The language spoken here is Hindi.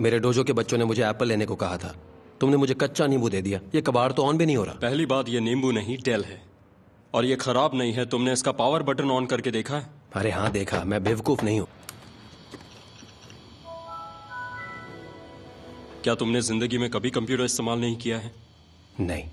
मेरे डोजो के बच्चों ने मुझे एप्पल लेने को कहा था। तुमने मुझे कच्चा नींबू दे दिया। ये कबाड़ तो ऑन भी नहीं हो रहा। पहली बात ये नींबू नहीं डेल है। और ये खराब नहीं है। तुमने इसका पावर बटन ऑन करके देखा है? अरे हाँ देखा। मैं बेवकूफ़ नहीं हूँ। क्या तुमने ज़िंदगी में कभी कंप्यूटर इस्तेमाल नहीं किया है? नहीं।